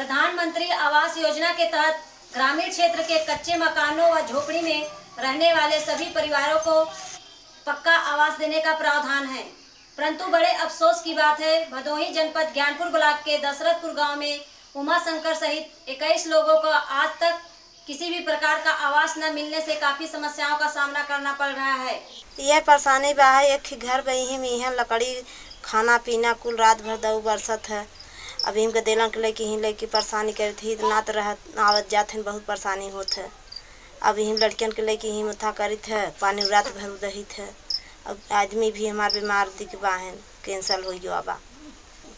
प्रधानमंत्री आवास योजना के तहत ग्रामीण क्षेत्र के कच्चे मकानों व झोपड़ी में रहने वाले सभी परिवारों को पक्का आवास देने का प्रावधान है। परंतु बड़े अफसोस की बात है, भदोही जनपद ज्ञानपुर ब्लॉक के दशरथपुर गाँव में उमा शंकर सहित 21 लोगों को आज तक किसी भी प्रकार का आवास न मिलने से काफ़ी समस्याओं का सामना करना पड़ रहा है। यह परेशानी बा है एक घर में यहाँ लकड़ी खाना पीना कुल रात भर दऊ बरसत है। अभी हमके देलन के लेके ही लेके परेशानी करे थी ना तो रह आवत जात हैं बहुत परेशानी होत है। अभी हम लड़कियन के लेके ही मुथा करित है पानी रात भर दहित है। अब आदमी भी हमारे बीमार दिख बा है कैंसल हो गया बा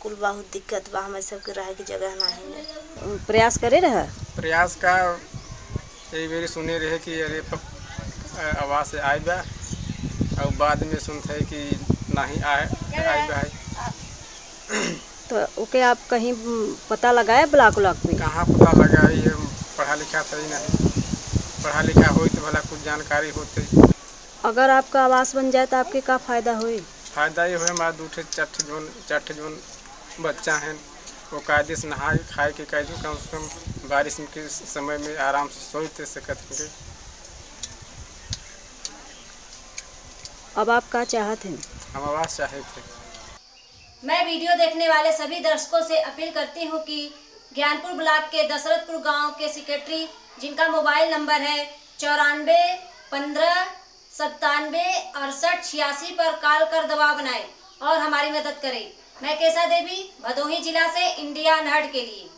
कुल बहुत दिक्कत बा हमें सबके रहे की जगह नहीं है। प्रयास करे रह? प्रयास का यही मेरी सुने रहे कि अरे आवाज़ से आए बा। और बाद में सुनते हैं कि नहीं आए आए बा है। तो ओके आप कहीं पता लगाए ब्लॉक व्लॉक में? कहाँ पता लगा ये पढ़ा लिखा सही नहीं? पढ़ा लिखा हो तो भला कुछ जानकारी होती। अगर आपका आवास बन जाए तो आपके का फ़ायदा होई फ़ायदा ये हुआ हमारा दू ठे चार ठे जोन चार ठे जोन बच्चा हैं। वो कायदे से नहाए खाए के कायदे कम से कम बारिश के समय में आराम से सोते सकत होंगे। अब आप का चाहत हैं? हम आवाज़ चाहे थे मैं वीडियो देखने वाले सभी दर्शकों से अपील करती हूँ कि ज्ञानपुर ब्लॉक के दशरथपुर गाँव के सेक्रेटरी जिनका मोबाइल नंबर है चौरानवे पंद्रह सत्तानवे अड़सठ, छियासी पर कॉल कर दबाव बनाएँ और हमारी मदद करें। मैं केसा देवी, भदोही जिला से, इंडिया नहट के लिए।